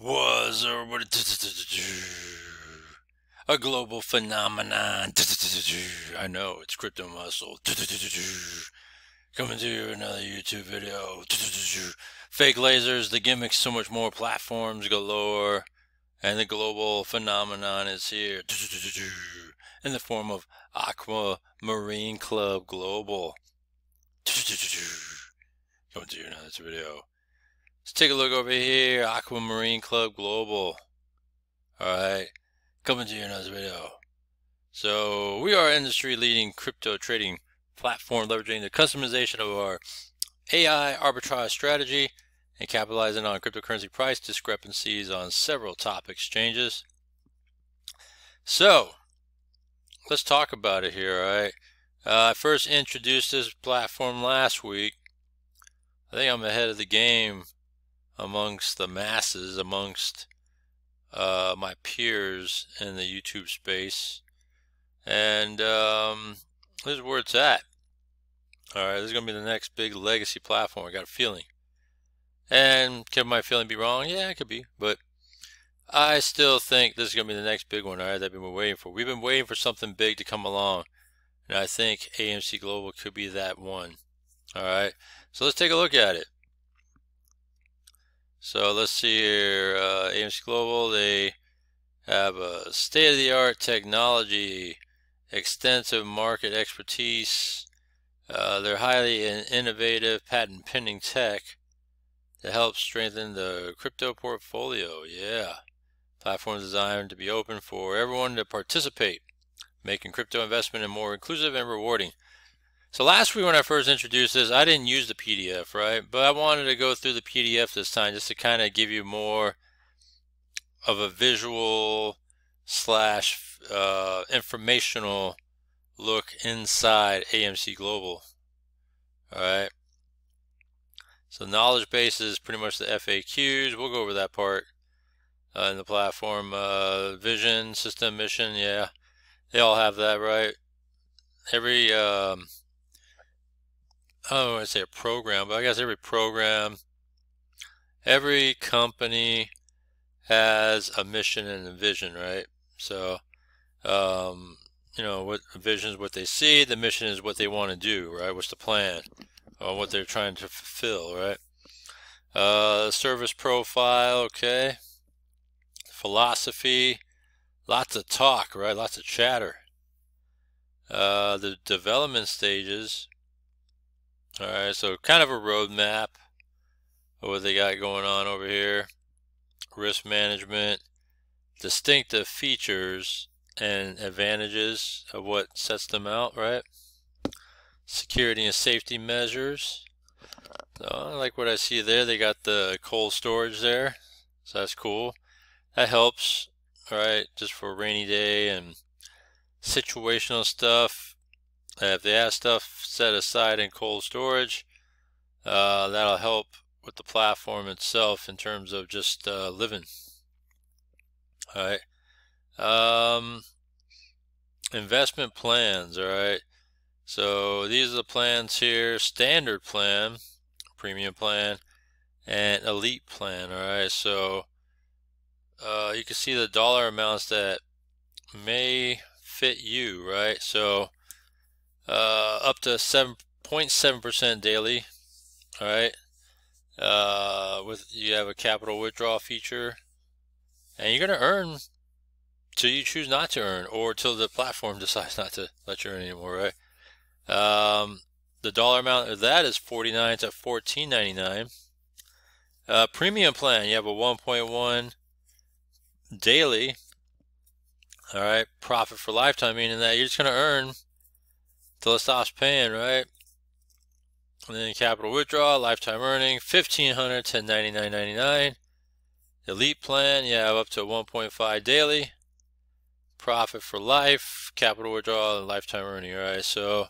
was what a global phenomenon. I know it's crypto muscle. Coming to you another YouTube video. Fake lasers, the gimmicks, so much more platforms galore, and the global phenomenon is here in the form of Aqua Marine Club Global. Coming to you another video. Let's take a look over here, Aquamarine Club Global. Alright, coming to you in another video. So, we are industry leading crypto trading platform leveraging the customization of our AI arbitrage strategy and capitalizing on cryptocurrency price discrepancies on several top exchanges. So, let's talk about it here, alright? Uh, I first introduced this platform last week. I think I'm ahead of the game amongst the masses, amongst uh, my peers in the YouTube space. And um, this is where it's at. All right, this is going to be the next big legacy platform. I got a feeling. And can my feeling be wrong? Yeah, it could be. But I still think this is going to be the next big one, all right, that we've been waiting for. We've been waiting for something big to come along. And I think AMC Global could be that one. All right, so let's take a look at it. So let's see here, uh, AMC Global, they have a state-of-the-art technology, extensive market expertise. Uh, they're highly innovative, patent-pending tech that helps strengthen the crypto portfolio. Yeah, platform designed to be open for everyone to participate, making crypto investment more inclusive and rewarding. So last week when I first introduced this, I didn't use the PDF, right? But I wanted to go through the PDF this time just to kind of give you more of a visual slash uh, informational look inside AMC Global. All right. So knowledge base is pretty much the FAQs. We'll go over that part uh, in the platform. Uh, vision, system, mission, yeah. They all have that, right? Every um, I don't want to say a program, but I guess every program, every company has a mission and a vision, right? So, um, you know, what vision is what they see, the mission is what they want to do, right? What's the plan, or what they're trying to fulfill, right? Uh, service profile, okay. Philosophy, lots of talk, right? Lots of chatter. Uh, the development stages, Alright, so kind of a roadmap of what they got going on over here. Risk management, distinctive features and advantages of what sets them out, right? Security and safety measures. So I like what I see there. They got the cold storage there. So that's cool. That helps, right? Just for a rainy day and situational stuff. If they have stuff set aside in cold storage, uh, that'll help with the platform itself in terms of just uh, living. All right. Um, investment plans. All right. So these are the plans here: standard plan, premium plan, and elite plan. All right. So uh, you can see the dollar amounts that may fit you. Right. So uh, up to 7.7% daily. All right. Uh, with you have a capital withdrawal feature, and you're gonna earn till you choose not to earn, or till the platform decides not to let you earn anymore, right? Um, the dollar amount of that is 49 to 14.99. Uh, premium plan, you have a 1.1 daily. All right, profit for lifetime, meaning that you're just gonna earn till it stops paying, right? And then capital withdrawal, lifetime earning, 1500 to 99.99. Elite plan, you have up to 1.5 daily. Profit for life, capital withdrawal, and lifetime earning, right? So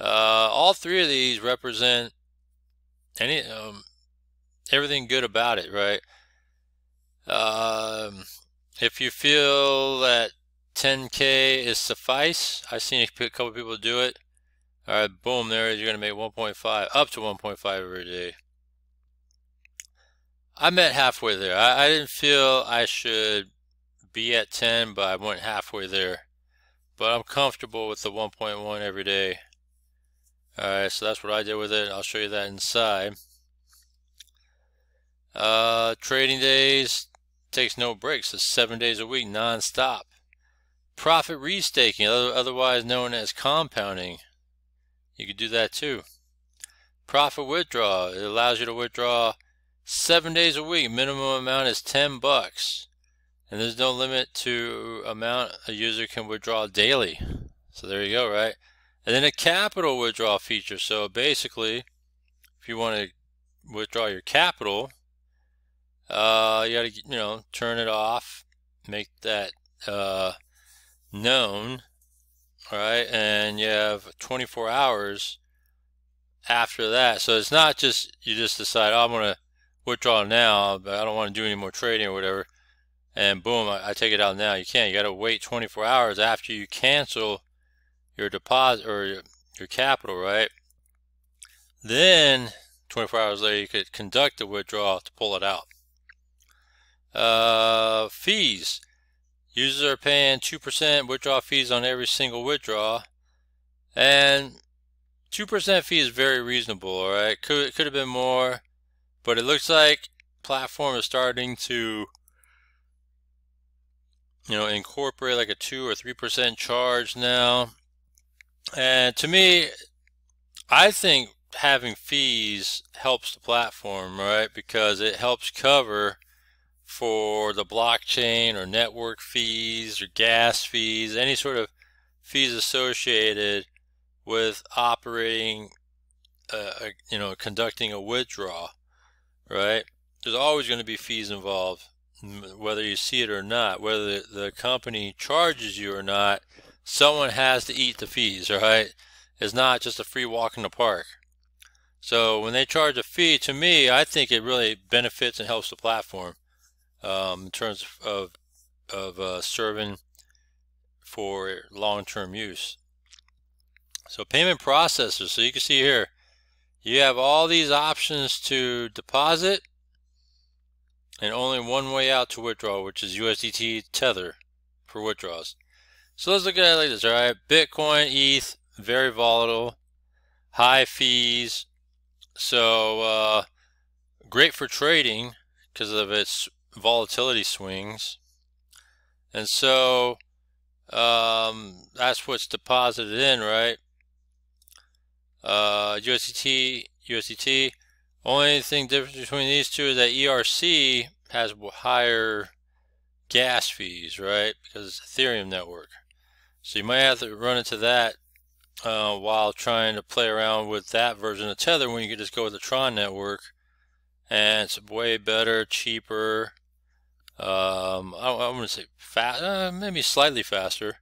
uh, all three of these represent any um, everything good about it, right? Um, if you feel that 10k is suffice. I've seen a couple people do it. All right, boom, there you're going to make 1.5, up to 1.5 every day. I met halfway there. I, I didn't feel I should be at 10, but I went halfway there. But I'm comfortable with the 1.1 every day. Alright, so that's what I did with it. I'll show you that inside. Uh, trading days takes no breaks. It's seven days a week, non-stop. Profit restaking, otherwise known as compounding. You could do that too. Profit withdrawal. It allows you to withdraw seven days a week. Minimum amount is 10 bucks. And there's no limit to amount a user can withdraw daily. So there you go, right? And then a capital withdrawal feature. So basically, if you want to withdraw your capital, uh, you got to, you know, turn it off, make that uh, known, right? And you have 24 hours after that. So it's not just you just decide, oh, I'm going to withdraw now, but I don't want to do any more trading or whatever. And boom, I, I take it out now. You can't. You got to wait 24 hours after you cancel your deposit or your, your capital, right? Then 24 hours later, you could conduct a withdrawal to pull it out. Uh, fees. Users are paying 2% withdrawal fees on every single withdrawal. And 2% fee is very reasonable, alright? Could, could have been more, but it looks like platform is starting to you know, incorporate like a 2 or 3% charge now. And to me, I think having fees helps the platform, right? Because it helps cover for the blockchain or network fees or gas fees, any sort of fees associated with operating, you know, conducting a withdrawal, right? There's always going to be fees involved, whether you see it or not, whether the company charges you or not, someone has to eat the fees, right? It's not just a free walk in the park. So when they charge a fee, to me, I think it really benefits and helps the platform um, in terms of, of uh, serving for long-term use. So payment processors, so you can see here, you have all these options to deposit and only one way out to withdraw, which is USDT Tether for withdrawals. So let's look at it like this, all right? Bitcoin, ETH, very volatile, high fees. So uh, great for trading because of its volatility swings. And so um, that's what's deposited in, right? uh, USDT, USDT. Only thing difference between these two is that ERC has higher gas fees, right? Because it's Ethereum network. So you might have to run into that uh, while trying to play around with that version of Tether when you could just go with the Tron network. And it's way better, cheaper. Um, I, I wouldn't say fast, uh, maybe slightly faster,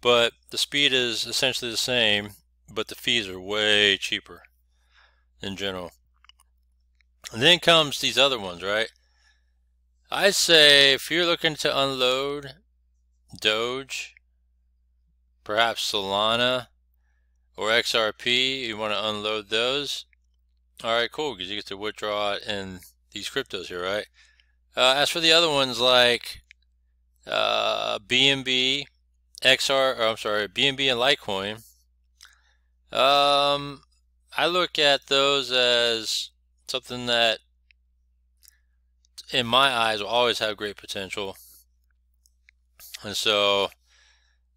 but the speed is essentially the same but the fees are way cheaper in general. And then comes these other ones, right? I say if you're looking to unload Doge, perhaps Solana or XRP, you want to unload those. All right, cool, because you get to withdraw it in these cryptos here, right? Uh, as for the other ones like uh, BNB, XR, or I'm sorry, BNB and Litecoin, um, I look at those as something that, in my eyes, will always have great potential. And so,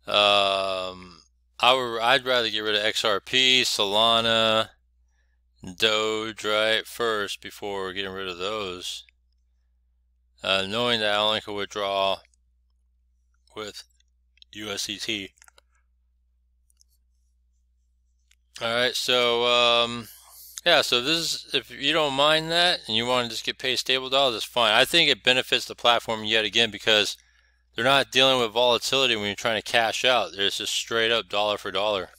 um, I would, I'd rather get rid of XRP, Solana, Doge, right, first before getting rid of those. Uh, knowing that I can withdraw with USDT. All right, so um, yeah, so this is if you don't mind that and you want to just get paid stable dollars, it's fine. I think it benefits the platform yet again because they're not dealing with volatility when you're trying to cash out. There's just straight up dollar for dollar.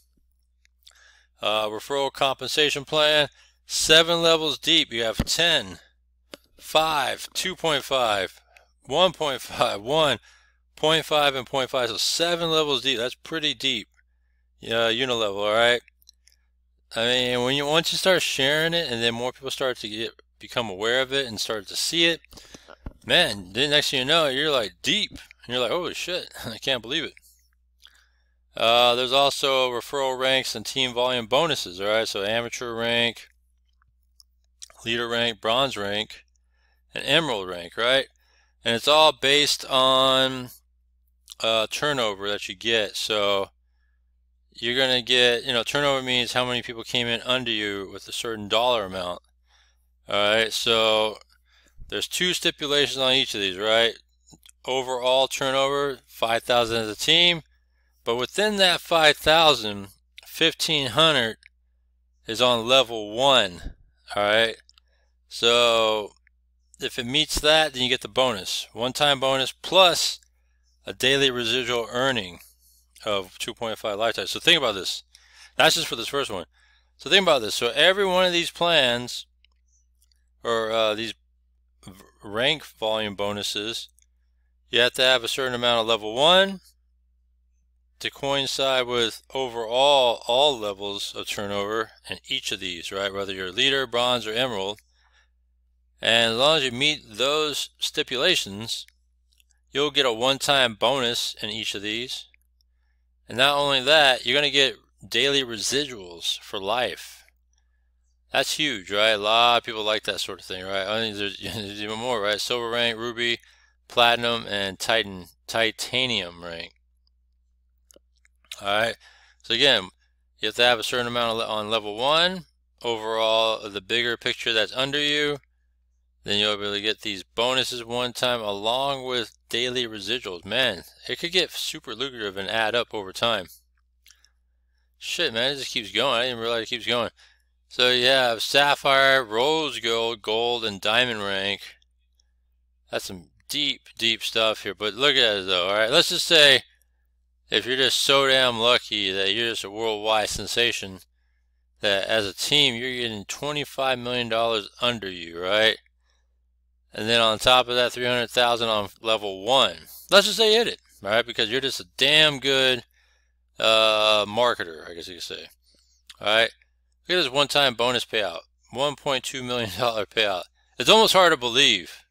Uh, referral compensation plan, seven levels deep. You have 10, 5, 2.5, 1.5, 1, 0.5, and 0.5. So seven levels deep. That's pretty deep. Yeah, unilevel, all right? I mean, when you once you start sharing it, and then more people start to get become aware of it and start to see it, man, the next thing you know, you're like deep. And you're like, holy shit, I can't believe it. Uh, there's also referral ranks and team volume bonuses, all right? So amateur rank, leader rank, bronze rank, and emerald rank, right? And it's all based on uh, turnover that you get. So you're going to get, you know, turnover means how many people came in under you with a certain dollar amount. All right, so there's two stipulations on each of these, right? Overall turnover, 5,000 as a team, but within that 5,000, 1,500 is on level one, all right? So if it meets that, then you get the bonus. One-time bonus plus a daily residual earning of 2.5 lifetime. So think about this. That's just for this first one. So think about this. So every one of these plans or uh, these rank volume bonuses, you have to have a certain amount of level 1 to coincide with overall all levels of turnover in each of these, right? Whether you're leader, bronze, or emerald. And as long as you meet those stipulations, you'll get a one-time bonus in each of these. And not only that, you're going to get daily residuals for life. That's huge, right? A lot of people like that sort of thing, right? I think there's, there's even more, right? Silver rank, ruby, platinum, and titan titanium rank. All right. So again, you have to have a certain amount on level one. Overall, the bigger picture that's under you, then you'll be able to get these bonuses one time along with daily residuals. Man, it could get super lucrative and add up over time. Shit, man, it just keeps going. I didn't realize it keeps going. So you have sapphire, rose gold, gold, and diamond rank. That's some deep, deep stuff here. But look at it though. All right, let's just say if you're just so damn lucky that you're just a worldwide sensation, that as a team you're getting 25 million dollars under you, right? And then on top of that, 300,000 on level one. Let's just say hit it, right? Because you're just a damn good uh, marketer, I guess you could say. All right. Look at this one-time bonus payout, $1.2 million payout. It's almost hard to believe.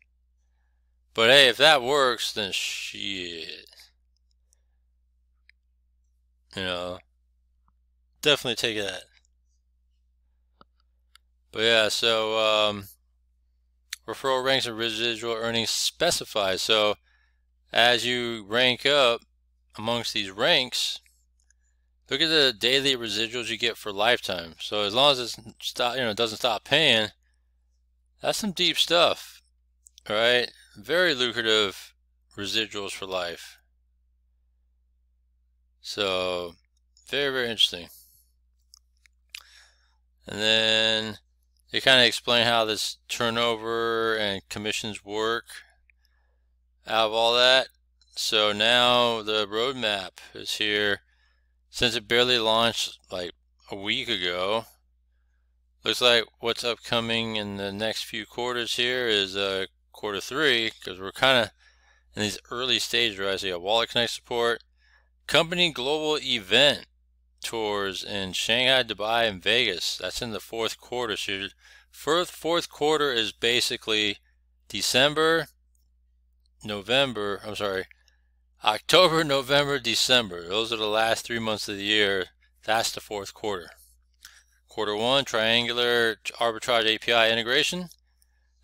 But hey, if that works, then shit. You know, definitely take that. But yeah, so um, referral ranks and residual earnings specified. So as you rank up amongst these ranks, Look at the daily residuals you get for lifetime. So as long as it stop, you know, doesn't stop paying, that's some deep stuff, right? Very lucrative residuals for life. So very, very interesting. And then they kind of explain how this turnover and commissions work out of all that. So now the roadmap is here since it barely launched like a week ago, looks like what's upcoming in the next few quarters here is uh, quarter three, because we're kind of in these early stages, right? So you have Wallet Connect support, company global event tours in Shanghai, Dubai, and Vegas. That's in the fourth quarter. So fourth, fourth quarter is basically December, November, I'm sorry, October, November, December. Those are the last three months of the year. That's the fourth quarter. Quarter one, triangular arbitrage API integration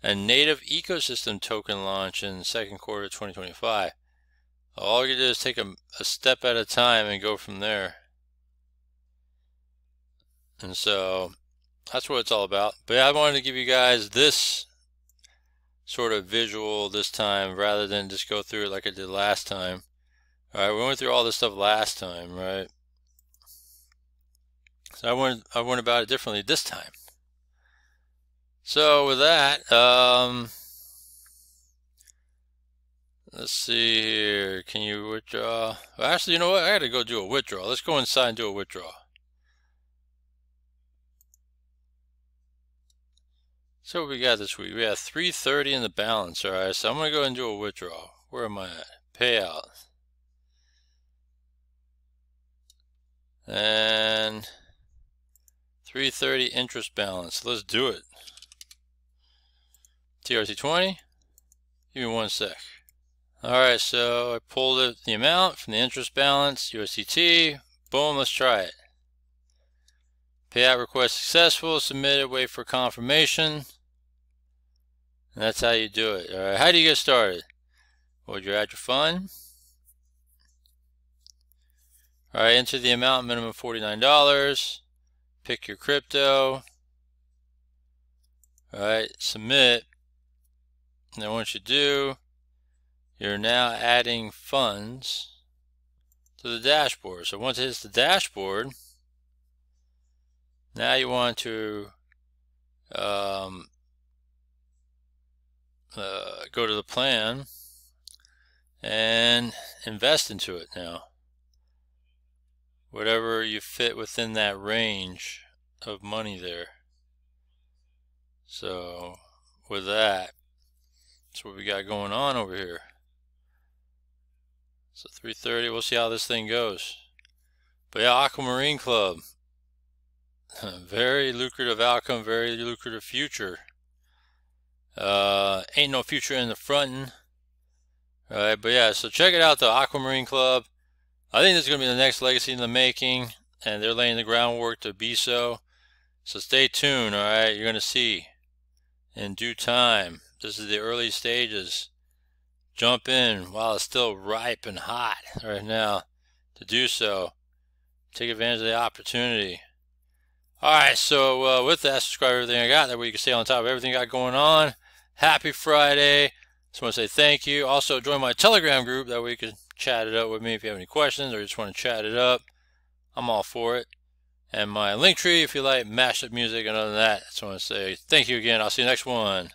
and native ecosystem token launch in second quarter 2025. All you do is take a, a step at a time and go from there. And so that's what it's all about. But I wanted to give you guys this sort of visual this time rather than just go through it like I did last time. Alright, we went through all this stuff last time, right? So I went, I went about it differently this time. So with that, um, let's see here. Can you withdraw? Actually, you know what? I got to go do a withdrawal. Let's go inside and do a withdrawal. So we got this week? We have 330 in the balance. All right, so I'm going to go and do a withdrawal. Where am I at? Payout. And 330 interest balance. Let's do it. TRC20. Give me one sec. Alright, so I pulled the amount from the interest balance, USDT. Boom, let's try it. Payout request successful, submitted, wait for confirmation. And that's how you do it. Alright, how do you get started? Well, you add your fund. Alright, enter the amount, minimum $49. Pick your crypto. Alright, submit. And then once you do, you're now adding funds to the dashboard. So once it hits the dashboard, now you want to um, uh, go to the plan and invest into it now. Whatever you fit within that range of money there. So with that, that's what we got going on over here. So 330, we'll see how this thing goes. But yeah, Aquamarine Club. very lucrative outcome, very lucrative future. Uh, ain't no future in the fronting. Alright, but yeah, so check it out, the Aquamarine Club. I think this is going to be the next legacy in the making, and they're laying the groundwork to be so. So stay tuned, alright? You're going to see in due time. This is the early stages jump in while it's still ripe and hot right now to do so. Take advantage of the opportunity. Alright, so uh, with that, subscribe everything I got. That way you can stay on top of everything I got going on. Happy Friday. Just want to say thank you. Also, join my Telegram group. That way you can chat it up with me if you have any questions or just want to chat it up. I'm all for it. And my link tree if you like mashup music and other than that. I just want to say thank you again. I'll see you next one.